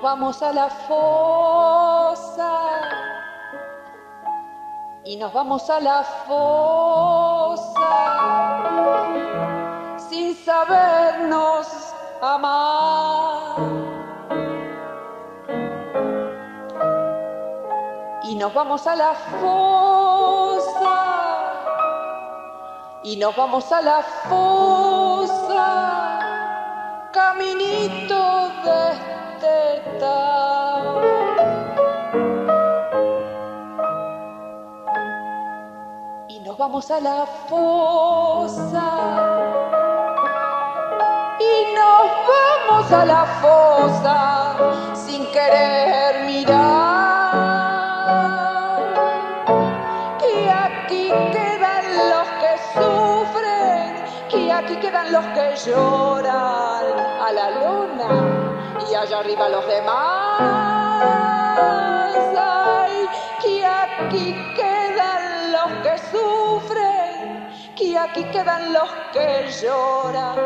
vamos a la fosa. Y nos vamos a la fosa sin sabernos amar. Y nos vamos a la fosa. Y nos vamos a la fosa. Caminito de Y nos vamos a la fosa. Y nos vamos a la fosa sin querer mirar. Que aquí quedan los que sufren, que aquí quedan los que lloran allá arriba los demás. Ay, que aquí quedan los que sufren, que aquí quedan los que lloran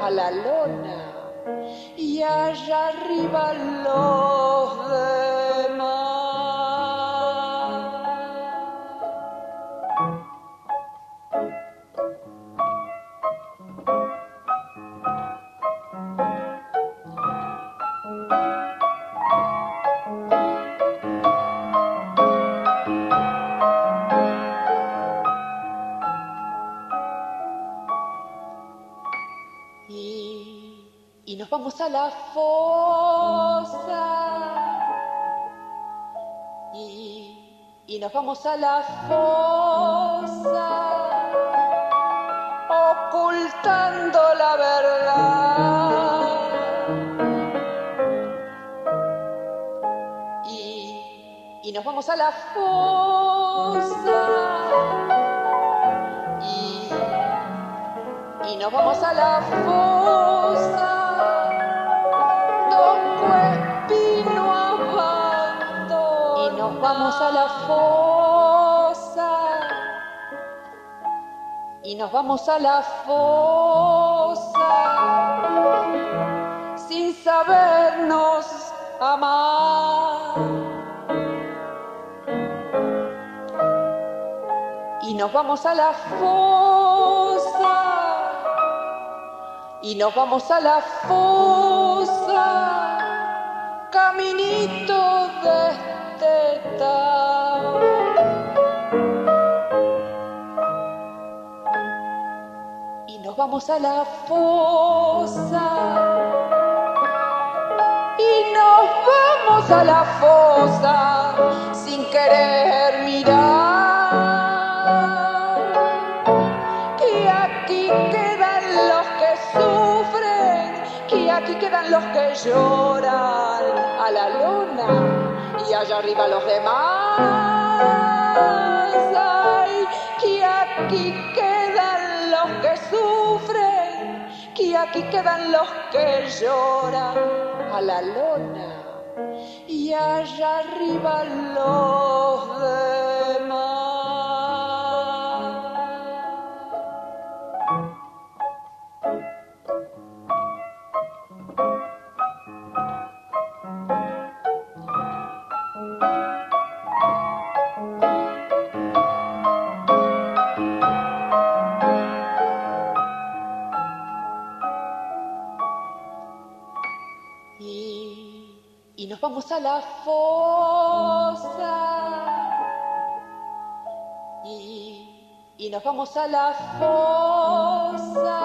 a la lona y allá arriba los demás. A la fosa. Y, y nos vamos a la fosa. Ocultando la verdad. Y, y nos vamos a la fosa. Y nos vamos a la fosa. A la fosa. Y nos vamos a la fosa. Sin sabernos amar. Y nos vamos a la fosa. Y nos vamos a la fosa. Caminito Y nos vamos a la fosa. Y nos vamos a la fosa sin querer mirar. Que aquí quedan los que sufren, que aquí quedan los que lloran a la luna allá arriba los demás. Ay, que aquí quedan los que sufren, que aquí quedan los que lloran a la lona y allá arriba los vamos a la fosa. Y, y nos vamos a la fosa.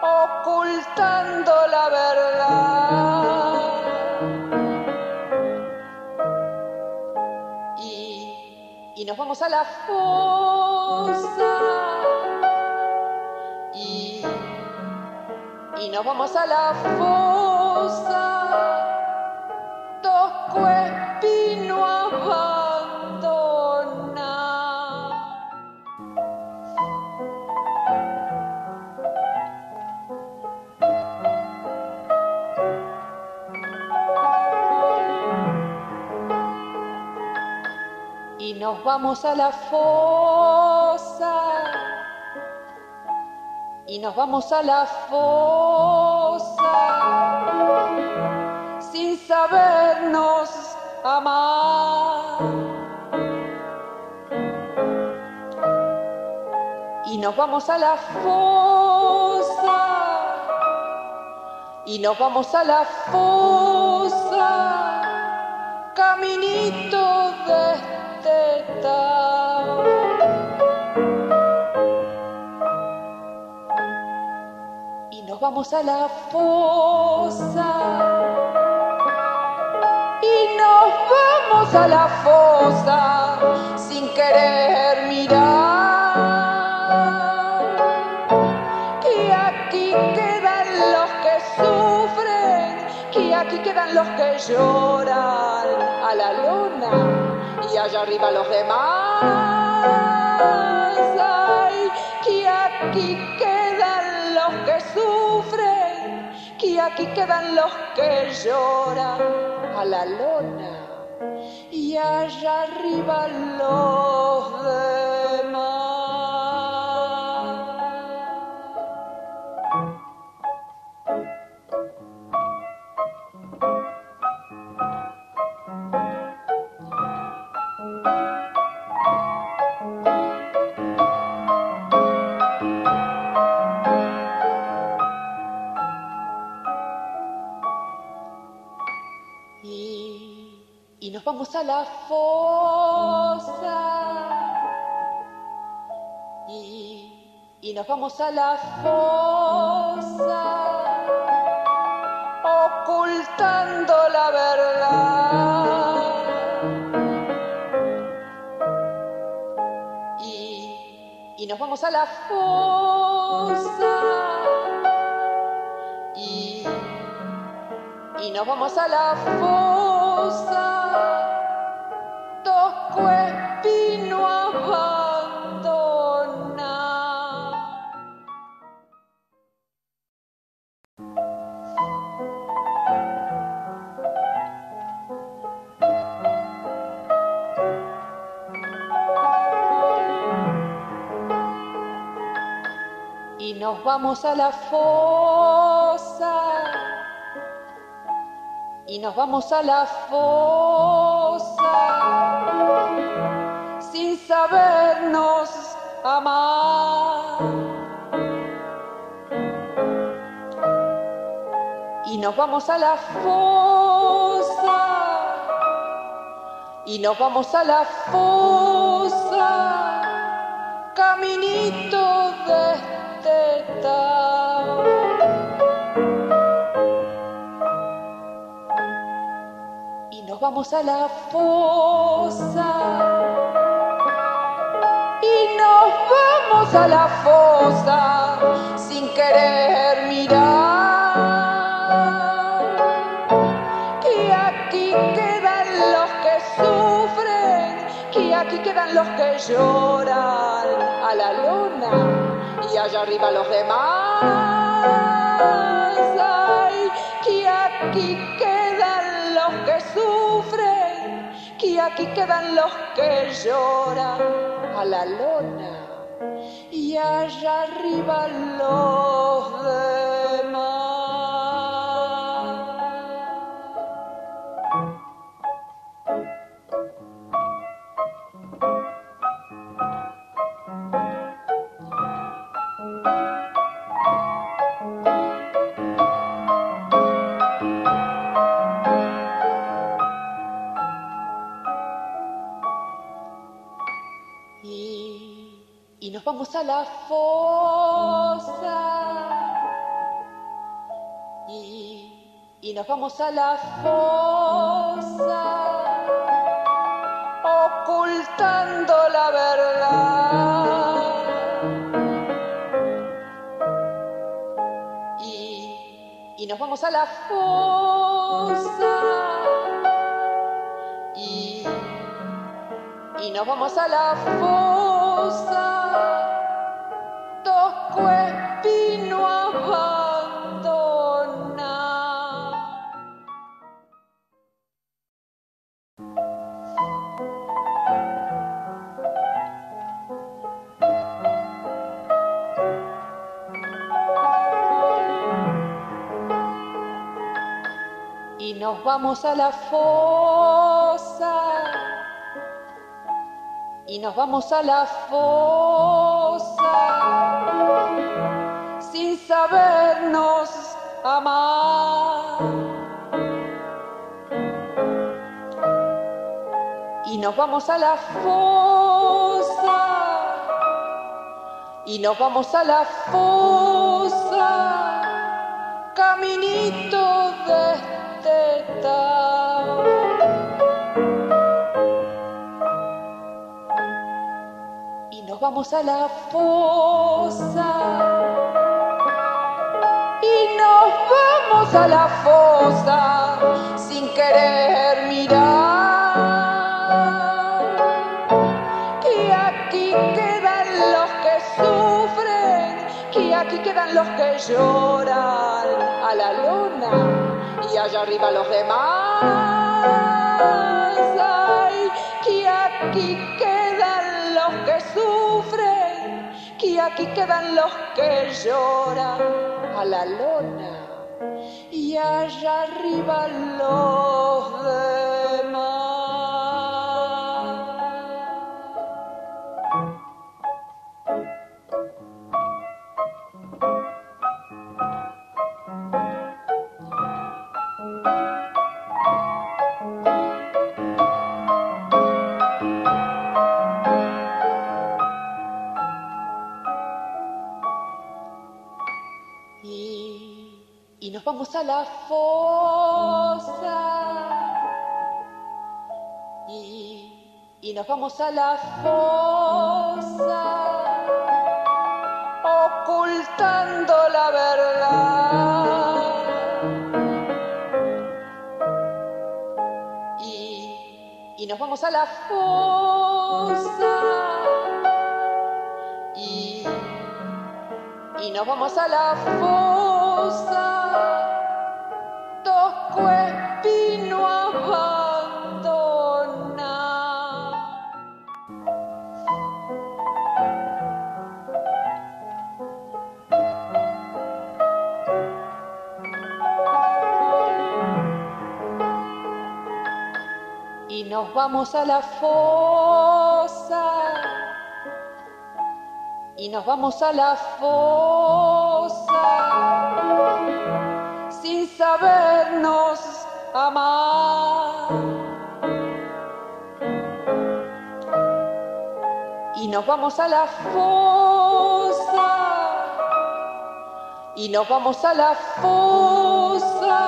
Ocultando la verdad. Y, y nos vamos a la fosa. Y, y nos vamos a la fosa. Nos vamos a la fosa. Y nos vamos a la fosa. Sabernos amar. Y nos vamos a la fosa, y nos vamos a la fosa, caminito de Y nos vamos a la fosa. Vamos a la fosa sin querer mirar. Que aquí quedan los que sufren, que aquí quedan los que lloran a la luna y allá arriba los demás. Ay, que aquí quedan los que sufren, que aquí quedan los que lloran a la luna y allá arriba los demás. Vamos a la fosa y, y nos vamos a la fosa ocultando la verdad. Y, y nos vamos a la fosa y, y nos vamos a la fosa. Vamos a la fosa. Y nos vamos a la fosa. Sin sabernos amar. Y nos vamos a la fosa. Y nos vamos a la fosa. Caminito de y nos vamos a la fosa. Y nos vamos a la fosa sin querer mirar. Que aquí quedan los que sufren, que aquí quedan los que lloran y allá arriba los demás. Ay, que aquí quedan los que sufren, que aquí quedan los que lloran a la lona y allá arriba los demás. La fosa y, y nos vamos a la fosa ocultando la verdad. Y, y nos vamos a la fosa y, y nos vamos a la fosa. nos vamos a la fosa. Y nos vamos a la fosa. Sin sabernos amar. Y nos vamos a la fosa. Y nos vamos a la fosa. Caminito de y nos vamos a la fosa. Y nos vamos a la fosa sin querer mirar. Que aquí quedan los que sufren, que aquí quedan los que lloran allá arriba los demás. Ay, que aquí quedan los que sufren, que aquí quedan los que lloran a la lona y allá arriba los demás. Vamos a la fosa y, y nos vamos a la fosa ocultando la verdad. Y, nos vamos a la fosa y, y nos vamos a la fosa. Vamos a la fosa. Y nos vamos a la fosa. Sin sabernos amar. Y nos vamos a la fosa. Y nos vamos a la fosa.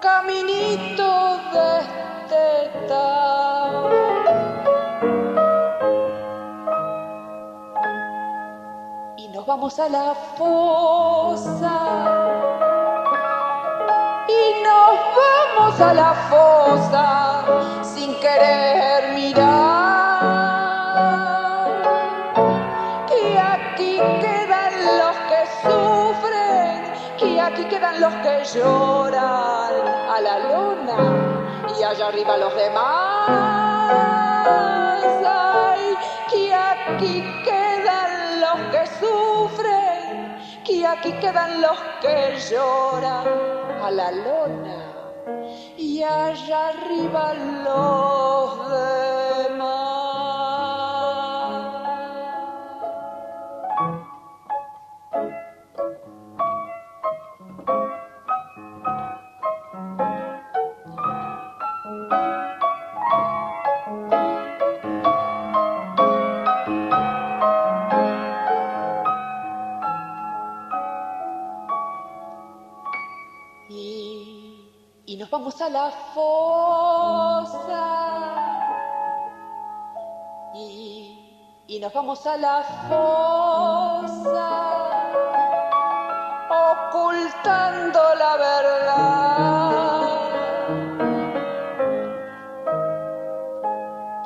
Caminito de vamos a la fosa. Y nos vamos a la fosa sin querer mirar. Que aquí quedan los que sufren, que aquí quedan los que lloran a la luna y allá arriba los demás. Ay, que aquí aquí quedan los que lloran a la lona y allá arriba los vamos a la fosa y, y nos vamos a la fosa ocultando la verdad.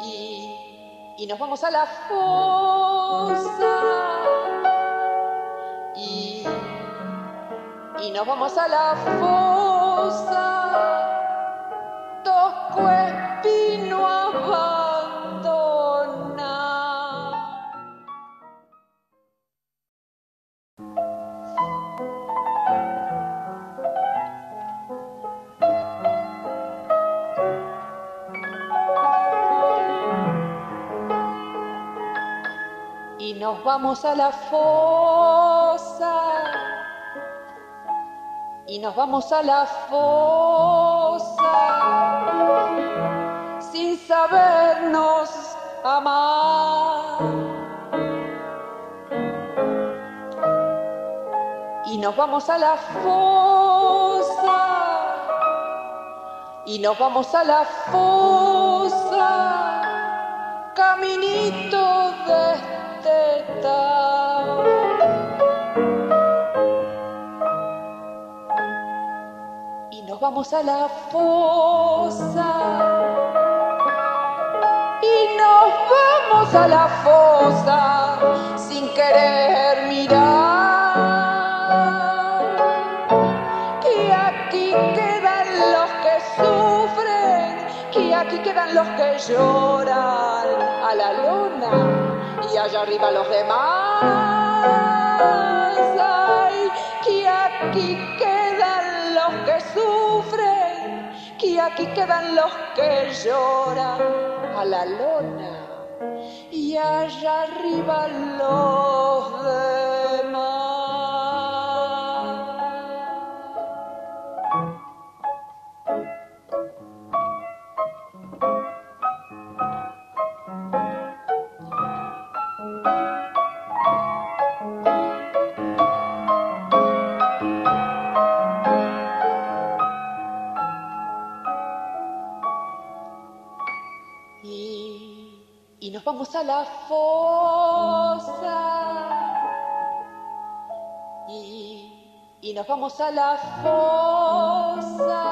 Y, y nos vamos a la fosa y, y nos vamos a la fosa. Vamos a la fosa. Y nos vamos a la fosa sin sabernos amar. Y nos vamos a la fosa. Y nos vamos a la fosa. Caminito de y nos vamos a la fosa. Y nos vamos a la fosa sin querer mirar. Que aquí quedan los que sufren, que aquí quedan los que lloran allá arriba los demás. Ay, que aquí quedan los que sufren, que aquí quedan los que lloran a la lona y allá arriba los demás. La fosa y, y nos vamos a la fosa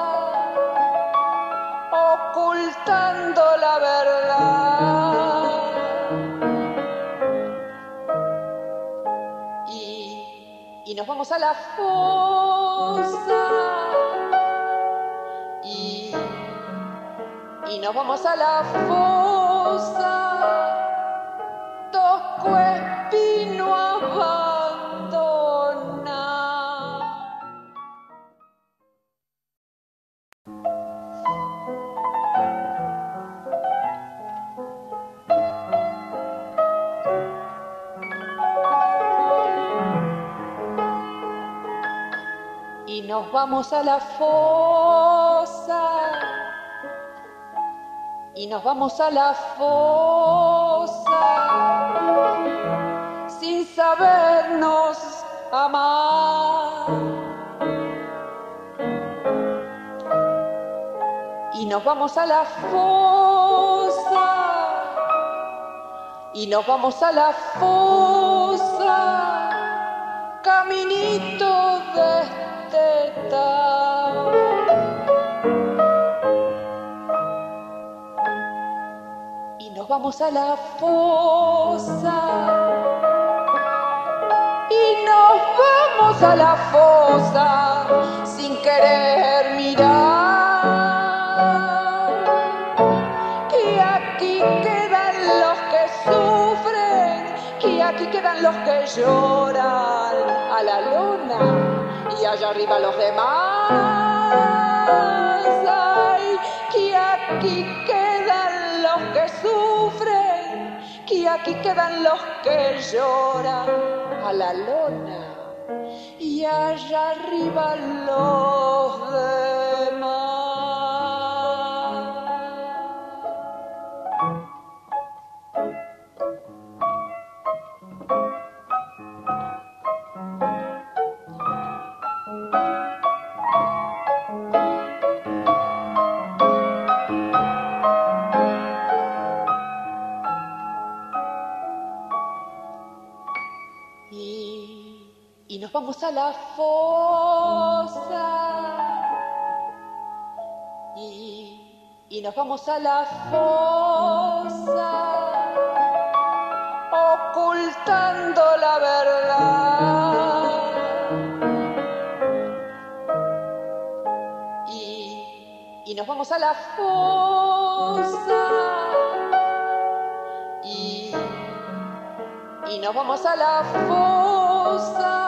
ocultando la verdad. Y, y nos vamos a la fosa y, y nos vamos a la fosa. Nos vamos a la fosa. Y nos vamos a la fosa sabernos amar. Y nos vamos a la fosa y nos vamos a la fosa caminito de y nos vamos a la fosa. Vamos a la fosa sin querer mirar. Que aquí quedan los que sufren, que aquí quedan los que lloran a la luna y allá arriba los demás. Ay, que aquí quedan los que sufren, que aquí quedan los que lloran a la lona allá arriba los demás. Vamos a la fosa. Y, y nos vamos a la fosa ocultando la verdad. Y, y nos vamos a la fosa. Y, y nos vamos a la fosa